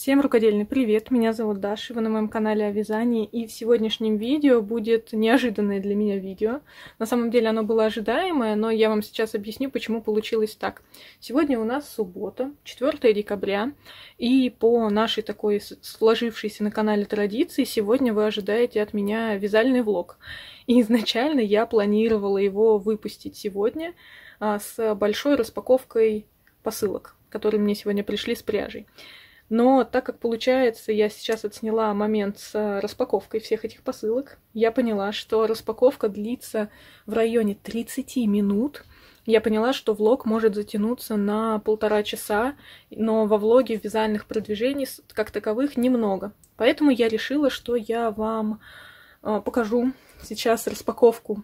Всем рукодельный привет, меня зовут Даша, вы на моем канале о вязании, и в сегодняшнем видео будет неожиданное для меня видео. На самом деле оно было ожидаемое, но я вам сейчас объясню, почему получилось так. Сегодня у нас суббота, 4 декабря, и по нашей такой сложившейся на канале традиции, сегодня вы ожидаете от меня вязальный влог. И изначально я планировала его выпустить сегодня а, с большой распаковкой посылок, которые мне сегодня пришли с пряжей. Но так как получается, я сейчас отсняла момент с распаковкой всех этих посылок, я поняла, что распаковка длится в районе 30 минут. Я поняла, что влог может затянуться на полтора часа, но во влоге вязальных продвижений как таковых немного. Поэтому я решила, что я вам а, покажу сейчас распаковку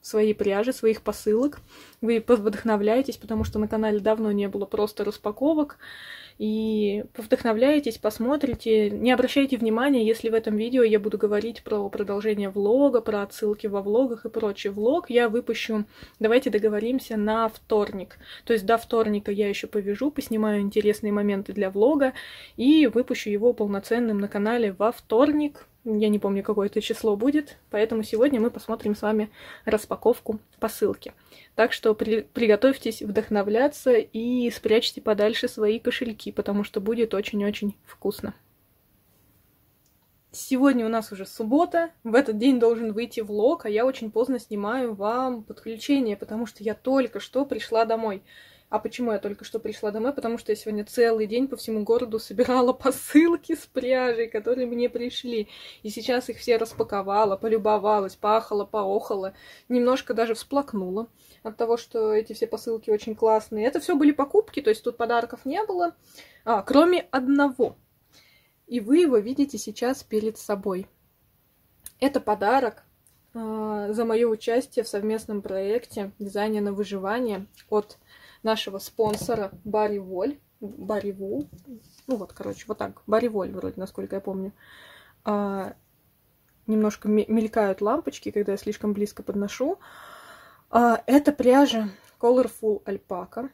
своей пряжи, своих посылок. Вы вдохновляетесь, потому что на канале давно не было просто распаковок и повдохновляетесь, посмотрите. Не обращайте внимания, если в этом видео я буду говорить про продолжение влога, про отсылки во влогах и прочее. Влог я выпущу, давайте договоримся, на вторник. То есть до вторника я еще повяжу, поснимаю интересные моменты для влога и выпущу его полноценным на канале во вторник, я не помню, какое это число будет, поэтому сегодня мы посмотрим с вами распаковку посылки. Так что при приготовьтесь вдохновляться и спрячьте подальше свои кошельки, потому что будет очень-очень вкусно. Сегодня у нас уже суббота, в этот день должен выйти влог, а я очень поздно снимаю вам подключение, потому что я только что пришла домой. А почему я только что пришла домой? Потому что я сегодня целый день по всему городу собирала посылки с пряжей, которые мне пришли. И сейчас их все распаковала, полюбовалась, пахала, поохала. Немножко даже всплакнула от того, что эти все посылки очень классные. Это все были покупки, то есть тут подарков не было, а, кроме одного. И вы его видите сейчас перед собой. Это подарок э, за мое участие в совместном проекте дизайна на выживание от нашего спонсора Барри Воль. Барри Вул. Ну вот, короче, вот так. Барри Воль вроде, насколько я помню. А, немножко мелькают лампочки, когда я слишком близко подношу. А, это пряжа Colorful Alpaca.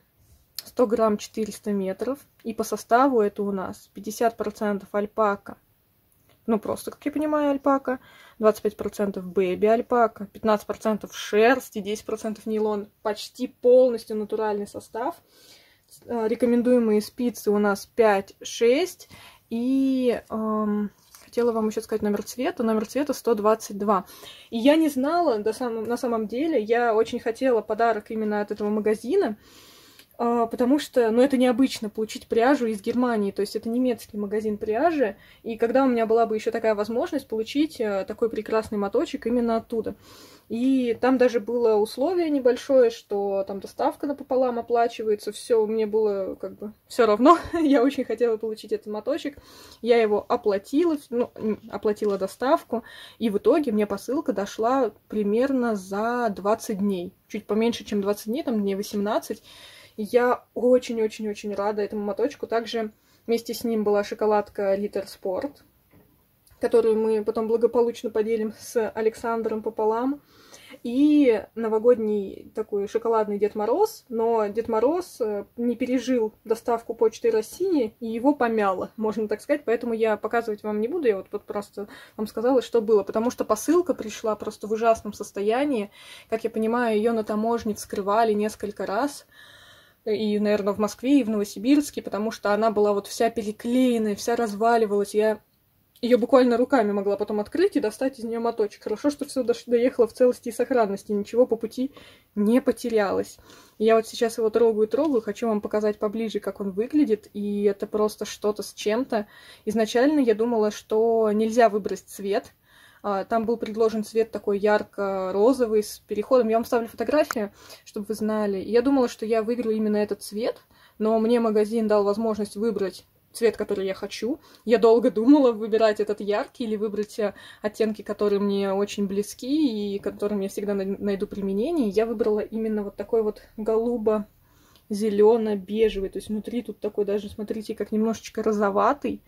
100 грамм 400 метров. И по составу это у нас 50% альпака, ну просто, как я понимаю, альпака, 25% бэби альпака, 15% шерсть и 10% нейлон. Почти полностью натуральный состав. Э, рекомендуемые спицы у нас 5-6 и... Эм, хотела вам еще сказать номер цвета. Номер цвета 122. И я не знала, до самом, на самом деле, я очень хотела подарок именно от этого магазина. Потому что, ну, это необычно получить пряжу из Германии, то есть это немецкий магазин пряжи, и когда у меня была бы еще такая возможность получить э, такой прекрасный моточек именно оттуда. И там даже было условие небольшое, что там доставка напополам оплачивается, все, мне было как бы все равно, я очень хотела получить этот моточек, я его оплатила, ну, оплатила доставку, и в итоге мне посылка дошла примерно за 20 дней, чуть поменьше, чем 20 дней, там дней 18, я очень-очень-очень рада этому моточку. Также вместе с ним была шоколадка Литер Спорт, которую мы потом благополучно поделим с Александром пополам. И новогодний такой шоколадный Дед Мороз, но Дед Мороз э, не пережил доставку Почты России, и его помяло, можно так сказать, поэтому я показывать вам не буду, я вот, вот просто вам сказала, что было, потому что посылка пришла просто в ужасном состоянии, как я понимаю, ее на таможне вскрывали несколько раз, и, наверное, в Москве, и в Новосибирске, потому что она была вот вся переклеенная, вся разваливалась. Я ее буквально руками могла потом открыть и достать из нее моточек. Хорошо, что все доехало в целости и сохранности, ничего по пути не потерялось. Я вот сейчас его трогаю, трогаю, хочу вам показать поближе, как он выглядит, и это просто что-то с чем-то. Изначально я думала, что нельзя выбрать цвет, там был предложен цвет такой ярко-розовый с переходом. Я вам ставлю фотографию, чтобы вы знали. Я думала, что я выиграю именно этот цвет, но мне магазин дал возможность выбрать цвет, который я хочу. Я долго думала, выбирать этот яркий или выбрать э, оттенки, которые мне очень близки и которым я всегда найду применение. Я выбрала именно вот такой вот голубо зелено-бежевый. То есть внутри тут такой даже, смотрите, как немножечко розоватый.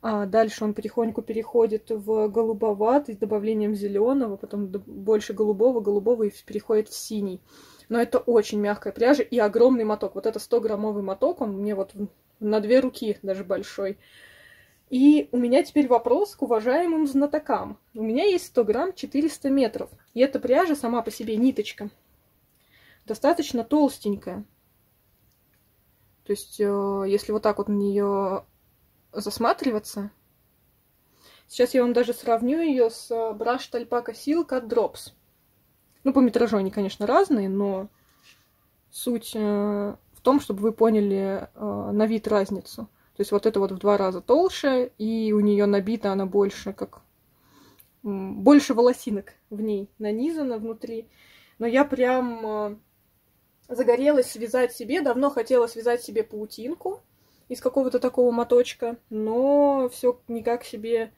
А дальше он потихоньку переходит в голубоватый с добавлением зеленого, потом больше голубого, голубого и переходит в синий. Но это очень мягкая пряжа и огромный моток. Вот это 100-граммовый моток, он мне вот на две руки даже большой. И у меня теперь вопрос к уважаемым знатокам. У меня есть 100 грамм 400 метров. И эта пряжа сама по себе ниточка. Достаточно толстенькая. То есть, э, если вот так вот на нее засматриваться, сейчас я вам даже сравню ее с Brush Alpaca Silk от Drops. Ну, по метражу они, конечно, разные, но суть э, в том, чтобы вы поняли э, на вид разницу. То есть вот это вот в два раза толще, и у нее набита она больше, как больше волосинок в ней нанизано внутри. Но я прям э, загорелась связать себе, давно хотела связать себе паутинку из какого-то такого моточка, но все никак себе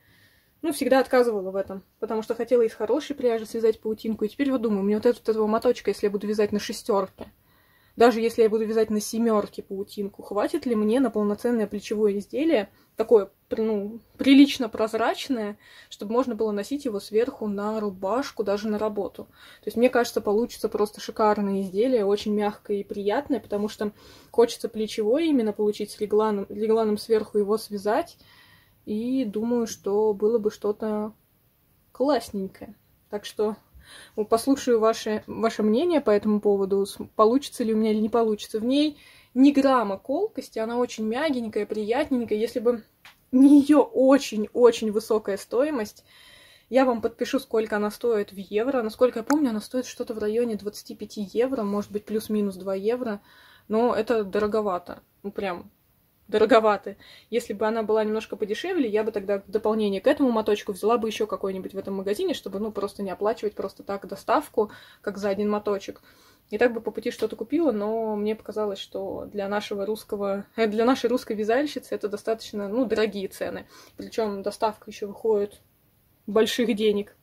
ну, всегда отказывала в этом, потому что хотела из хорошей пряжи связать паутинку. И теперь вот думаю, мне вот этот, этого моточка, если я буду вязать на шестерке, даже если я буду вязать на семерке паутинку, хватит ли мне на полноценное плечевое изделие, такое, ну, прилично прозрачное, чтобы можно было носить его сверху на рубашку, даже на работу. То есть, мне кажется, получится просто шикарное изделие, очень мягкое и приятное, потому что хочется плечевое именно получить с регланом, регланом сверху его связать, и думаю, что было бы что-то классненькое. Так что ну, послушаю ваше, ваше мнение по этому поводу, получится ли у меня или не получится. В ней ни грамма колкости, она очень мягенькая, приятненькая. Если бы не ее очень-очень высокая стоимость, я вам подпишу, сколько она стоит в евро. Насколько я помню, она стоит что-то в районе 25 евро, может быть, плюс-минус 2 евро. Но это дороговато. Ну, прям дороговаты. Если бы она была немножко подешевле, я бы тогда в дополнение к этому моточку взяла бы еще какой-нибудь в этом магазине, чтобы, ну, просто не оплачивать просто так доставку, как за один моточек. И так бы по пути что-то купила, но мне показалось, что для нашего русского, э, для нашей русской вязальщицы это достаточно, ну, дорогие цены. Причем доставка еще выходит больших денег.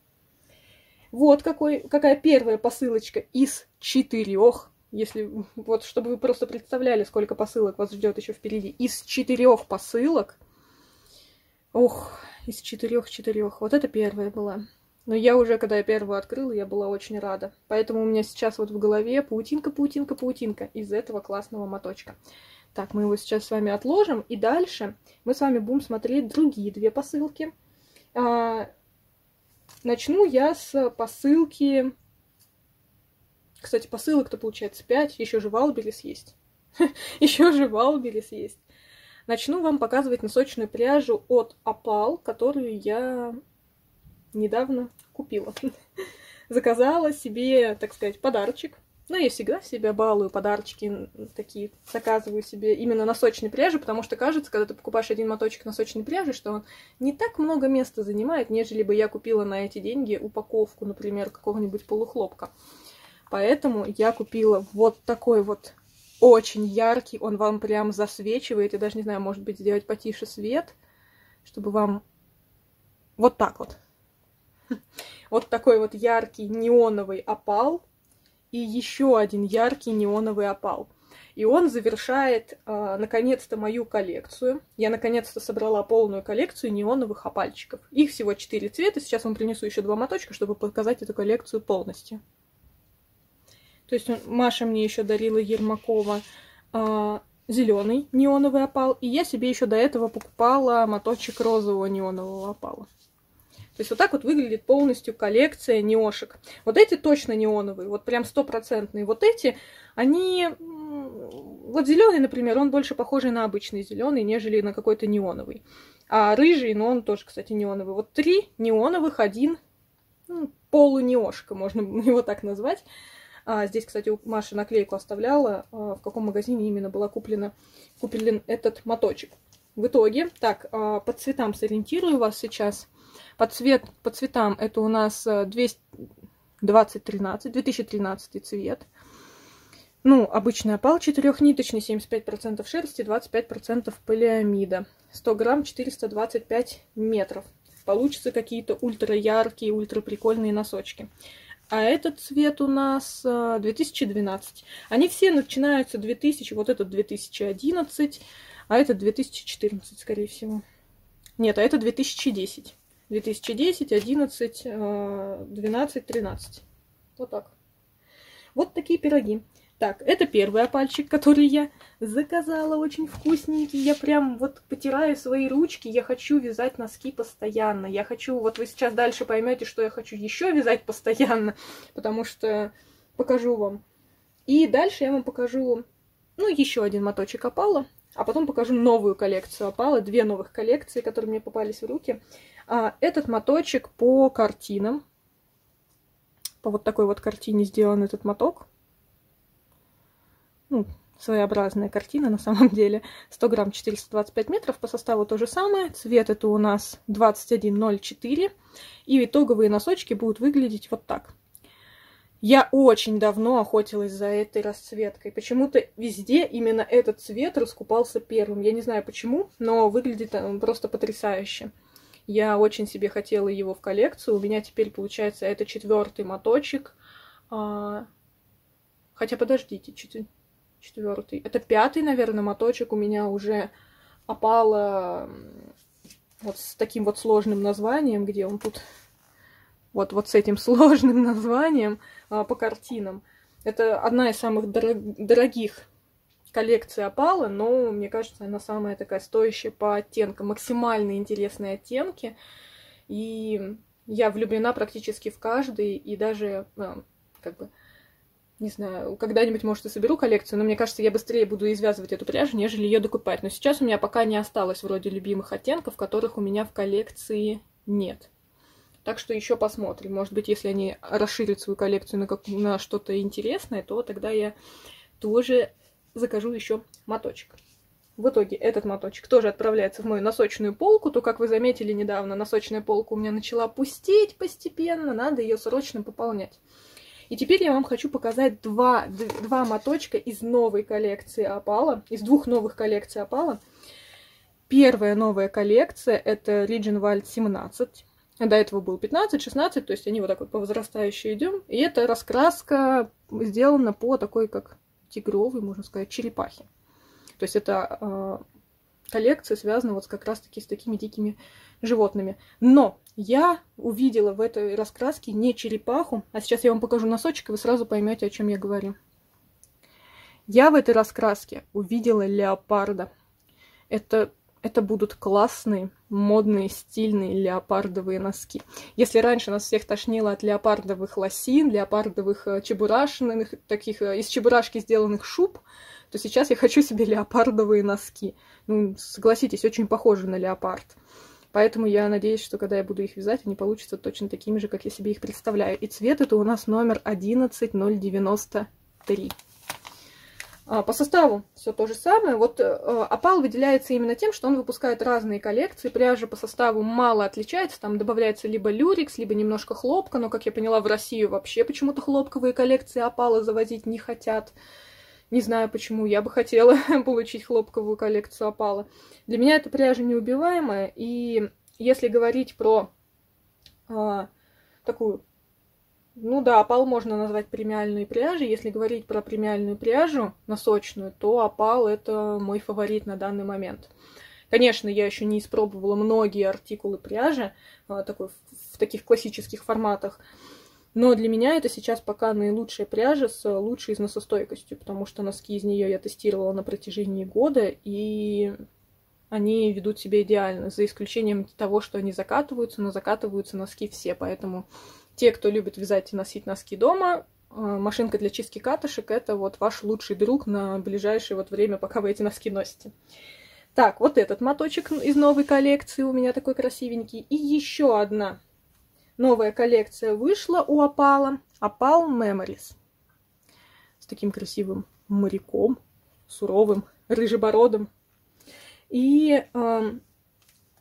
Вот какой, какая первая посылочка из четырех если вот, чтобы вы просто представляли, сколько посылок вас ждет еще впереди. Из четырех посылок. Ох, из четырех-четырех. Вот это первая была. Но я уже, когда я первую открыла, я была очень рада. Поэтому у меня сейчас вот в голове паутинка, паутинка, паутинка из этого классного моточка. Так, мы его сейчас с вами отложим. И дальше мы с вами будем смотреть другие две посылки. А, начну я с посылки кстати, посылок-то получается 5, еще же Валберис есть. еще же Валберис есть. Начну вам показывать носочную пряжу от Опал, которую я недавно купила. Заказала себе, так сказать, подарочек. Ну, я всегда себе балую подарочки такие, заказываю себе именно носочной пряжи, потому что кажется, когда ты покупаешь один моточек носочной пряжи, что он не так много места занимает, нежели бы я купила на эти деньги упаковку, например, какого-нибудь полухлопка. Поэтому я купила вот такой вот очень яркий, он вам прям засвечивает. Я даже не знаю, может быть, сделать потише свет, чтобы вам вот так вот. Вот такой вот яркий неоновый опал и еще один яркий неоновый опал. И он завершает, э, наконец-то, мою коллекцию. Я, наконец-то, собрала полную коллекцию неоновых опальчиков. Их всего четыре цвета. Сейчас вам принесу еще два моточка, чтобы показать эту коллекцию полностью. То есть Маша мне еще дарила Ермакова а, зеленый неоновый опал. И я себе еще до этого покупала моточек розового неонового опала. То есть вот так вот выглядит полностью коллекция неошек. Вот эти точно неоновые, вот прям стопроцентные. Вот эти, они... Вот зеленый, например, он больше похожий на обычный зеленый, нежели на какой-то неоновый. А рыжий, но он тоже, кстати, неоновый. Вот три неоновых, один ну, полунеошка, можно его так назвать. А, здесь, кстати, у Маши наклейку оставляла, а, в каком магазине именно была куплена, куплен этот моточек. В итоге, так, а, по цветам сориентирую вас сейчас. По, цвет, по цветам это у нас 2013, 2013 цвет. Ну, обычный опал четырехниточный, 75% шерсти, 25% полиамида. 100 грамм, 425 метров. Получатся какие-то ультра яркие, ультра прикольные носочки. А этот цвет у нас 2012. А, Они все начинаются 2000, вот этот 2011, а этот 2014, скорее всего. Нет, а это 2010. 2010, 11, 12, 13. Вот так. Вот такие пироги. Так, это первый опальчик, который я заказала, очень вкусненький. Я прям вот потираю свои ручки, я хочу вязать носки постоянно. Я хочу, вот вы сейчас дальше поймете, что я хочу еще вязать постоянно, потому что покажу вам. И дальше я вам покажу, ну, еще один моточек опала, а потом покажу новую коллекцию опала, две новых коллекции, которые мне попались в руки. А, этот моточек по картинам, по вот такой вот картине сделан этот моток ну, своеобразная картина на самом деле. 100 грамм 425 метров, по составу то же самое. Цвет это у нас 2104. И итоговые носочки будут выглядеть вот так. Я очень давно охотилась за этой расцветкой. Почему-то везде именно этот цвет раскупался первым. Я не знаю почему, но выглядит он просто потрясающе. Я очень себе хотела его в коллекцию. У меня теперь, получается, это четвертый моточек. А... Хотя подождите, четвертый. Это пятый, наверное, моточек у меня уже опало вот с таким вот сложным названием, где он тут вот, вот с этим сложным названием а, по картинам. Это одна из самых дорог, дорогих коллекций опала, но мне кажется, она самая такая стоящая по оттенкам, максимально интересные оттенки. И я влюблена практически в каждый, и даже а, как бы не знаю, когда-нибудь, может, и соберу коллекцию, но мне кажется, я быстрее буду извязывать эту пряжу, нежели ее докупать. Но сейчас у меня пока не осталось вроде любимых оттенков, которых у меня в коллекции нет. Так что еще посмотрим. Может быть, если они расширят свою коллекцию на, как... на что-то интересное, то тогда я тоже закажу еще моточек. В итоге этот моточек тоже отправляется в мою носочную полку, то, как вы заметили недавно, носочная полка у меня начала пустеть постепенно, надо ее срочно пополнять. И теперь я вам хочу показать два, два моточка из новой коллекции Опала, из двух новых коллекций Опала. Первая новая коллекция это Regenwald 17. До этого был 15, 16, то есть они вот так вот по возрастающей идем. И эта раскраска сделана по такой, как тигровой, можно сказать, черепахе. То есть это э, коллекция связана вот как раз-таки с такими дикими животными. Но я увидела в этой раскраске не черепаху, а сейчас я вам покажу носочек, и вы сразу поймете, о чем я говорю. Я в этой раскраске увидела леопарда. Это, это будут классные, модные, стильные леопардовые носки. Если раньше нас всех тошнило от леопардовых лосин, леопардовых э, чебурашных, таких э, из чебурашки сделанных шуб, то сейчас я хочу себе леопардовые носки. Ну, согласитесь, очень похожи на леопард. Поэтому я надеюсь, что когда я буду их вязать, они получатся точно такими же, как я себе их представляю. И цвет это у нас номер 11093. А, по составу все то же самое. Вот э, опал выделяется именно тем, что он выпускает разные коллекции. Пряжа по составу мало отличается. Там добавляется либо люрикс, либо немножко хлопка. Но, как я поняла, в Россию вообще почему-то хлопковые коллекции опала завозить не хотят. Не знаю почему, я бы хотела получить хлопковую коллекцию опала. Для меня эта пряжа неубиваемая, и если говорить про а, такую, ну да, опал можно назвать премиальной пряжей. Если говорить про премиальную пряжу носочную, то опал это мой фаворит на данный момент. Конечно, я еще не испробовала многие артикулы пряжи а, такой, в таких классических форматах. Но для меня это сейчас пока наилучшая пряжа с лучшей износостойкостью, потому что носки из нее я тестировала на протяжении года, и они ведут себя идеально, за исключением того, что они закатываются, но закатываются носки все, поэтому те, кто любит вязать и носить носки дома, э, машинка для чистки катышек это вот ваш лучший друг на ближайшее вот время, пока вы эти носки носите. Так, вот этот моточек из новой коллекции у меня такой красивенький. И еще одна новая коллекция вышла у Опала. Опал Memories. С таким красивым моряком, суровым, рыжебородым. И э,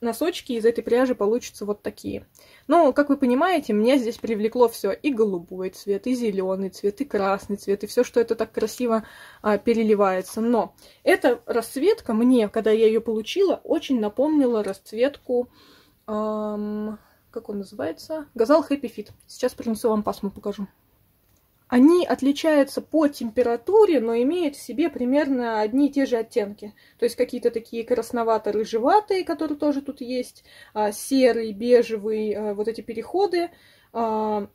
носочки из этой пряжи получатся вот такие. Но, как вы понимаете, меня здесь привлекло все и голубой цвет, и зеленый цвет, и красный цвет, и все, что это так красиво а, переливается. Но эта расцветка мне, когда я ее получила, очень напомнила расцветку эм, как он называется? Газал Happy Fit. Сейчас принесу вам пасму, покажу. Они отличаются по температуре, но имеют в себе примерно одни и те же оттенки. То есть какие-то такие красновато-рыжеватые, которые тоже тут есть, а, серый, бежевый, а, вот эти переходы. А,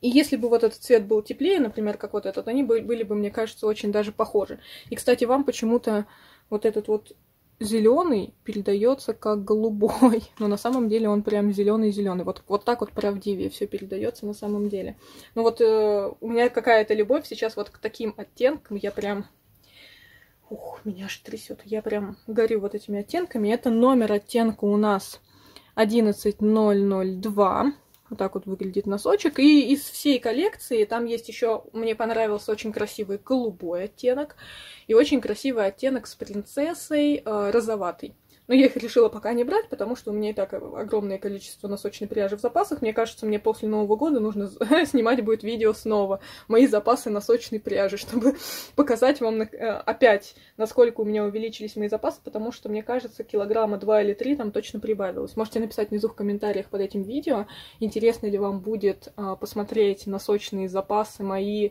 И если бы вот этот цвет был теплее, например, как вот этот, они были бы, мне кажется, очень даже похожи. И, кстати, вам почему-то вот этот вот зеленый передается как голубой, но на самом деле он прям зеленый зеленый. Вот, вот так вот правдивее все передается на самом деле. Ну вот э, у меня какая-то любовь сейчас вот к таким оттенкам. Я прям Ух, меня аж трясет. Я прям горю вот этими оттенками. Это номер оттенка у нас 11002. Вот так вот выглядит носочек. И из всей коллекции там есть еще, мне понравился очень красивый голубой оттенок и очень красивый оттенок с принцессой э, розоватый. Но я их решила пока не брать, потому что у меня и так огромное количество носочной пряжи в запасах. Мне кажется, мне после Нового года нужно снимать будет видео снова. Мои запасы носочной пряжи, чтобы показать вам э, опять, насколько у меня увеличились мои запасы, потому что, мне кажется, килограмма два или три там точно прибавилось. Можете написать внизу в комментариях под этим видео, интересно ли вам будет а, посмотреть носочные запасы мои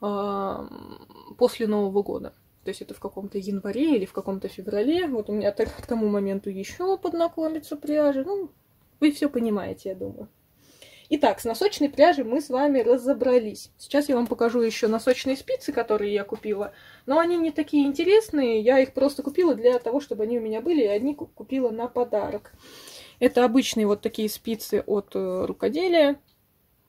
а, после Нового года. То есть это в каком-то январе или в каком-то феврале. Вот у меня так, к тому моменту еще поднакомится пряжа. Ну, вы все понимаете, я думаю. Итак, с носочной пряжей мы с вами разобрались. Сейчас я вам покажу еще носочные спицы, которые я купила. Но они не такие интересные. Я их просто купила для того, чтобы они у меня были. И одни купила на подарок. Это обычные вот такие спицы от э, рукоделия.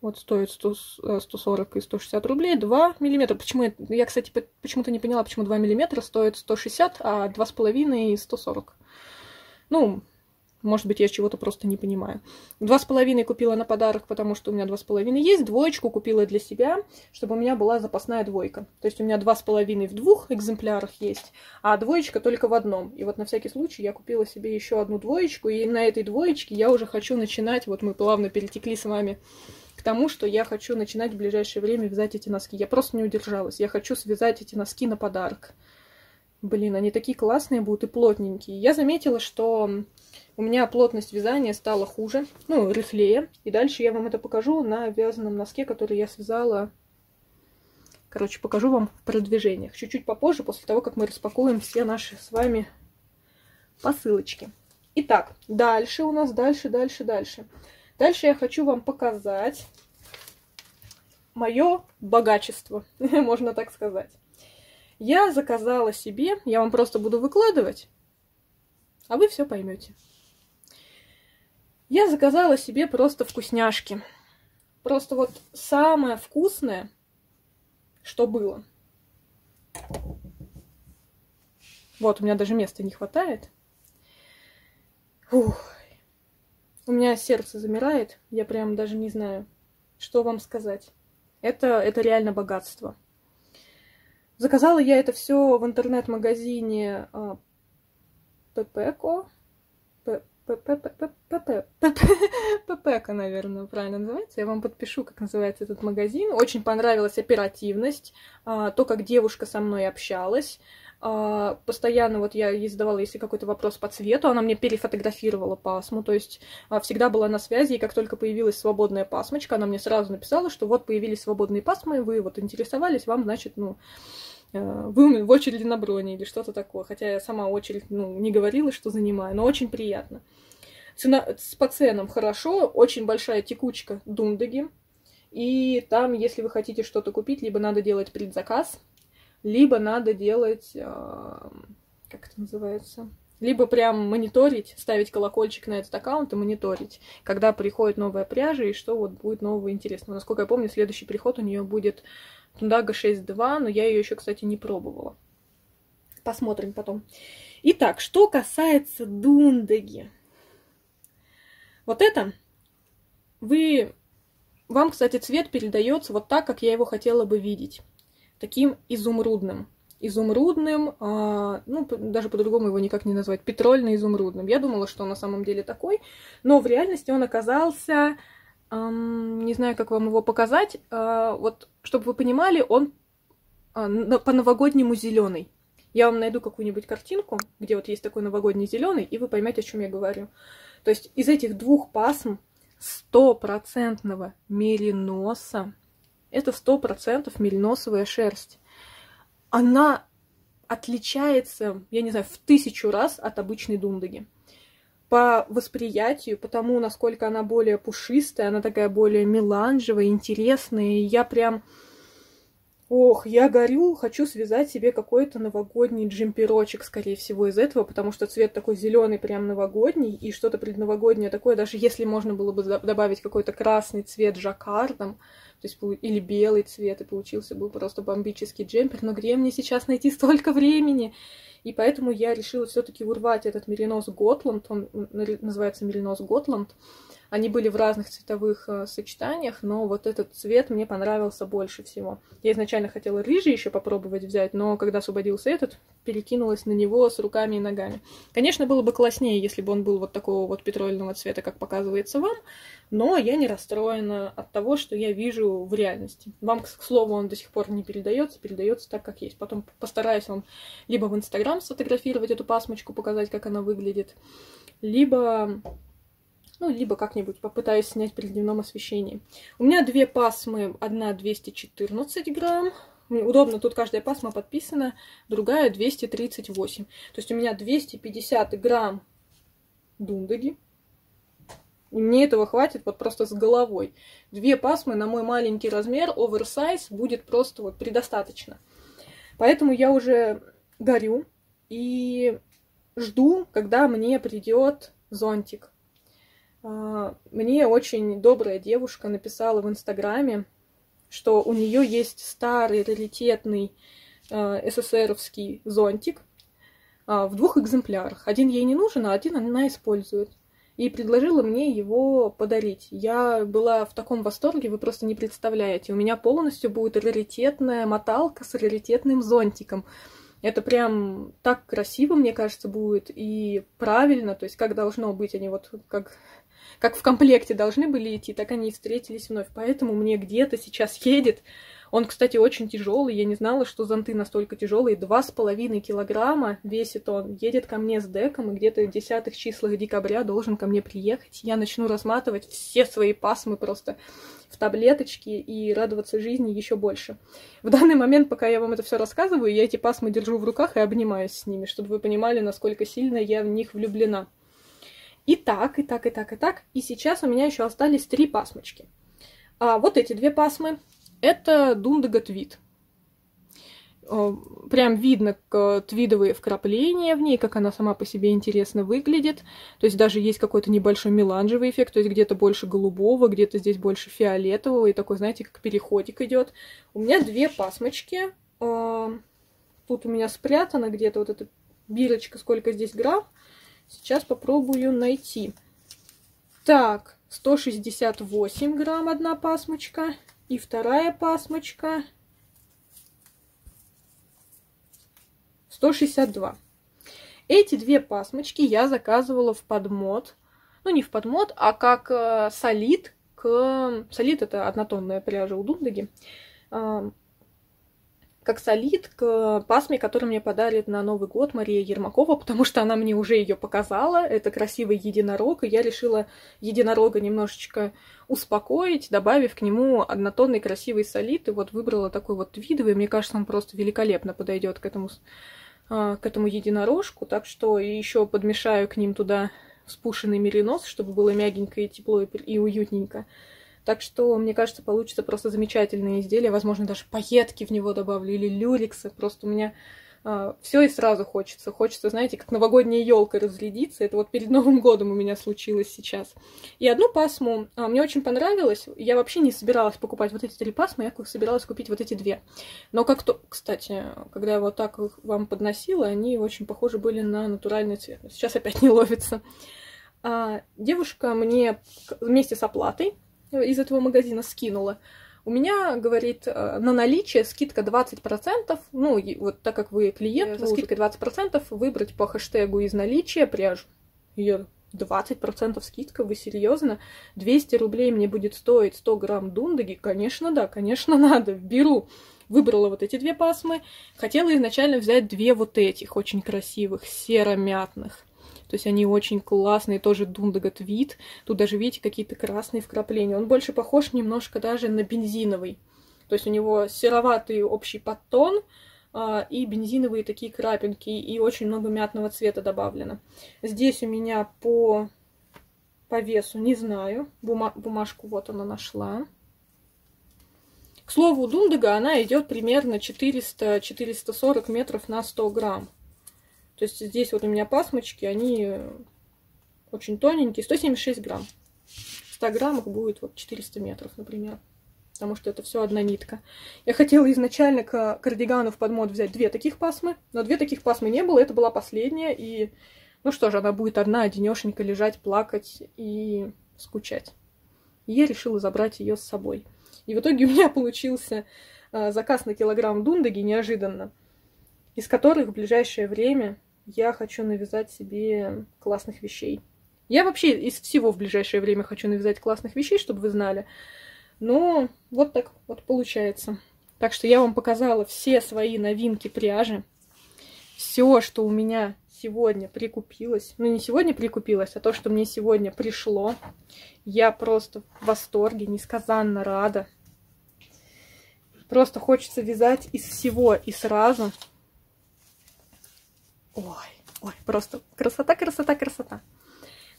Вот стоит 100, 140 э, и 160 рублей. 2 миллиметра. Почему я, я кстати, почему-то не поняла, почему 2 миллиметра стоит 160, а 2,5 и 140. Ну, может быть, я чего-то просто не понимаю. Два с половиной купила на подарок, потому что у меня два с половиной есть. Двоечку купила для себя, чтобы у меня была запасная двойка. То есть у меня два с половиной в двух экземплярах есть, а двоечка только в одном. И вот на всякий случай я купила себе еще одну двоечку, и на этой двоечке я уже хочу начинать. Вот мы плавно перетекли с вами к тому, что я хочу начинать в ближайшее время вязать эти носки. Я просто не удержалась. Я хочу связать эти носки на подарок. Блин, они такие классные будут и плотненькие. Я заметила, что у меня плотность вязания стала хуже, ну, рыхлее. И дальше я вам это покажу на вязаном носке, который я связала. Короче, покажу вам в продвижениях. Чуть-чуть попозже, после того, как мы распакуем все наши с вами посылочки. Итак, дальше у нас, дальше, дальше, дальше. Дальше я хочу вам показать мое богачество, можно так сказать. Я заказала себе, я вам просто буду выкладывать, а вы все поймете. Я заказала себе просто вкусняшки. Просто вот самое вкусное, что было. Вот, у меня даже места не хватает. Ух. У меня сердце замирает, я прям даже не знаю, что вам сказать. Это, это реально богатство. Заказала я это все в интернет-магазине ППКО. ППК, наверное, правильно называется. Я вам подпишу, как называется этот магазин. Очень понравилась оперативность, то, как девушка со мной общалась. А, постоянно вот я ей задавала, если какой-то вопрос по цвету, она мне перефотографировала пасму, то есть а, всегда была на связи, и как только появилась свободная пасмочка, она мне сразу написала, что вот появились свободные пасмы, вы вот интересовались, вам, значит, ну, э, вы в очереди на броне или что-то такое. Хотя я сама очередь ну, не говорила, что занимаю, но очень приятно. Цена, по ценам хорошо, очень большая текучка дундеги. И там, если вы хотите что-то купить, либо надо делать предзаказ, либо надо делать, а, как это называется, либо прям мониторить, ставить колокольчик на этот аккаунт и мониторить, когда приходит новая пряжа и что вот будет нового интересного. Насколько я помню, следующий приход у нее будет Тундага 6.2, но я ее еще, кстати, не пробовала. Посмотрим потом. Итак, что касается Дундаги. Вот это вы... Вам, кстати, цвет передается вот так, как я его хотела бы видеть таким изумрудным. Изумрудным, а, ну, даже по-другому его никак не назвать, петрольно-изумрудным. Я думала, что он на самом деле такой, но в реальности он оказался, не знаю, как вам его показать, э, вот, чтобы вы понимали, он э, по-новогоднему зеленый. Я вам найду какую-нибудь картинку, где вот есть такой новогодний зеленый, и вы поймете, о чем я говорю. То есть из этих двух пасм стопроцентного мериноса это сто процентов мельносовая шерсть. Она отличается, я не знаю, в тысячу раз от обычной дундаги. По восприятию, по тому, насколько она более пушистая, она такая более меланжевая, интересная. И я прям... Ох, я горю, хочу связать себе какой-то новогодний джемперочек, скорее всего, из этого, потому что цвет такой зеленый, прям новогодний, и что-то предновогоднее такое, даже если можно было бы добавить какой-то красный цвет жаккардом, то есть или белый цвет, и получился бы просто бомбический джемпер, но где мне сейчас найти столько времени? И поэтому я решила все-таки урвать этот меринос Готланд, он называется меринос Готланд. Они были в разных цветовых э, сочетаниях, но вот этот цвет мне понравился больше всего. Я изначально хотела рыжий еще попробовать взять, но когда освободился этот, перекинулась на него с руками и ногами. Конечно, было бы класснее, если бы он был вот такого вот петрольного цвета, как показывается вам, но я не расстроена от того, что я вижу в реальности. Вам, к слову, он до сих пор не передается, передается так, как есть. Потом постараюсь вам либо в Инстаграм сфотографировать эту пасмочку, показать, как она выглядит, либо ну, либо как-нибудь попытаюсь снять при дневном освещении. У меня две пасмы, одна 214 грамм, удобно, тут каждая пасма подписана, другая 238. То есть у меня 250 грамм дундеги, и мне этого хватит вот просто с головой. Две пасмы на мой маленький размер, оверсайз, будет просто вот предостаточно. Поэтому я уже горю и жду, когда мне придет зонтик. А, мне очень добрая девушка написала в Инстаграме, что у нее есть старый раритетный э, СССРовский зонтик э, в двух экземплярах. Один ей не нужен, а один она использует. И предложила мне его подарить. Я была в таком восторге, вы просто не представляете. У меня полностью будет раритетная моталка с раритетным зонтиком. Это прям так красиво, мне кажется, будет и правильно, то есть как должно быть, они вот как как в комплекте должны были идти, так они и встретились вновь. Поэтому мне где-то сейчас едет. Он, кстати, очень тяжелый. Я не знала, что зонты настолько тяжелые. Два с половиной килограмма весит он. Едет ко мне с деком, и где-то в десятых числах декабря должен ко мне приехать. Я начну разматывать все свои пасмы просто в таблеточки и радоваться жизни еще больше. В данный момент, пока я вам это все рассказываю, я эти пасмы держу в руках и обнимаюсь с ними, чтобы вы понимали, насколько сильно я в них влюблена. И так, и так, и так, и так. И сейчас у меня еще остались три пасмочки. А вот эти две пасмы — это Дундага Твит. Прям видно твидовые вкрапления в ней, как она сама по себе интересно выглядит. То есть даже есть какой-то небольшой меланжевый эффект, то есть где-то больше голубого, где-то здесь больше фиолетового, и такой, знаете, как переходик идет. У меня две пасмочки. Тут у меня спрятана где-то вот эта бирочка, сколько здесь грамм. Сейчас попробую найти. Так, 168 грамм одна пасмочка. И вторая пасмочка 162. Эти две пасмочки я заказывала в подмод. Ну, не в подмод, а как э, солид к... Солид — это однотонная пряжа у Дундаги как солид к пасме, которую мне подарит на Новый год Мария Ермакова, потому что она мне уже ее показала. Это красивый единорог, и я решила единорога немножечко успокоить, добавив к нему однотонный красивый солид. И вот выбрала такой вот твидовый. Мне кажется, он просто великолепно подойдет к этому, а, к этому единорожку. Так что еще подмешаю к ним туда спушенный меринос, чтобы было мягенько и тепло и уютненько. Так что, мне кажется, получится просто замечательное изделие. Возможно, даже пайетки в него добавлю или люриксы. Просто у меня Uh, а, все и сразу хочется. Хочется, знаете, как новогодняя елка разрядиться. Это вот перед Новым годом у меня случилось сейчас. И одну пасму uh, мне очень понравилось. Я вообще не собиралась покупать вот эти три пасмы, я собиралась купить вот эти две. Но как то, кстати, когда я вот так вам подносила, они очень похожи были на натуральный цвет. Сейчас опять не ловится. Uh, девушка мне вместе с оплатой из этого магазина скинула. У меня, говорит, э, на наличие скидка 20%, ну, вот так как вы клиент, со скидкой 20% выбрать по хэштегу из наличия пряжу. Ее 20% скидка, вы серьезно? 200 рублей мне будет стоить 100 грамм дундаги? Конечно, да, конечно, надо, беру. Выбрала вот эти две пасмы. Хотела изначально взять две вот этих, очень красивых, серо-мятных. То есть они очень классные, тоже дундагат вид. Тут даже, видите, какие-то красные вкрапления. Он больше похож немножко даже на бензиновый. То есть у него сероватый общий подтон, а, и бензиновые такие крапинки, и очень много мятного цвета добавлено. Здесь у меня по, по весу, не знаю, бума, бумажку вот она нашла. К слову, Дундага она идет примерно 400-440 метров на 100 грамм. То есть здесь вот у меня пасмочки, они очень тоненькие, 176 грамм. В 100 граммах будет вот 400 метров, например потому что это все одна нитка. Я хотела изначально к кардигану в подмод взять две таких пасмы, но две таких пасмы не было, это была последняя, и ну что же, она будет одна, одинешенька лежать, плакать и скучать. И я решила забрать ее с собой. И в итоге у меня получился э, заказ на килограмм дундаги неожиданно, из которых в ближайшее время я хочу навязать себе классных вещей. Я вообще из всего в ближайшее время хочу навязать классных вещей, чтобы вы знали. Но вот так вот получается. Так что я вам показала все свои новинки пряжи. Все, что у меня сегодня прикупилось. Ну, не сегодня прикупилось, а то, что мне сегодня пришло. Я просто в восторге, несказанно рада. Просто хочется вязать из всего и сразу. Ой, ой, просто красота, красота, красота.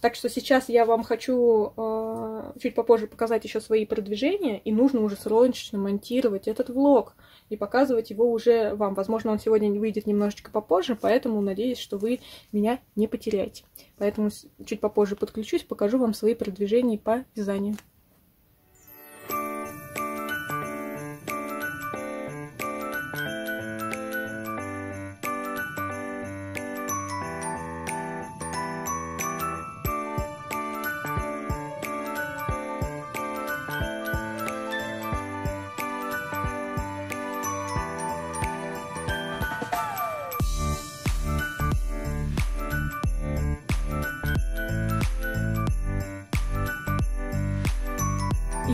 Так что сейчас я вам хочу э, чуть попозже показать еще свои продвижения, и нужно уже срочно монтировать этот влог и показывать его уже вам. Возможно, он сегодня выйдет немножечко попозже, поэтому надеюсь, что вы меня не потеряете. Поэтому чуть попозже подключусь, покажу вам свои продвижения по вязанию.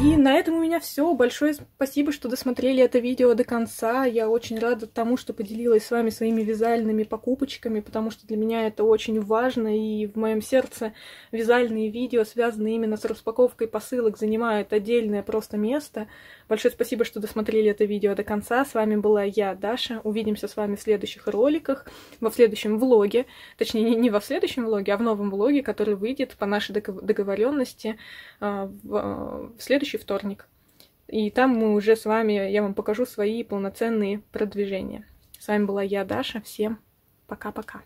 И на этом у меня все. Большое спасибо, что досмотрели это видео до конца. Я очень рада тому, что поделилась с вами своими вязальными покупочками, потому что для меня это очень важно, и в моем сердце вязальные видео, связанные именно с распаковкой посылок, занимают отдельное просто место. Большое спасибо, что досмотрели это видео до конца. С вами была я, Даша. Увидимся с вами в следующих роликах, во следующем влоге. Точнее, не во следующем влоге, а в новом влоге, который выйдет по нашей договоренности а, в следующем следующий вторник. И там мы уже с вами, я вам покажу свои полноценные продвижения. С вами была я, Даша. Всем пока-пока.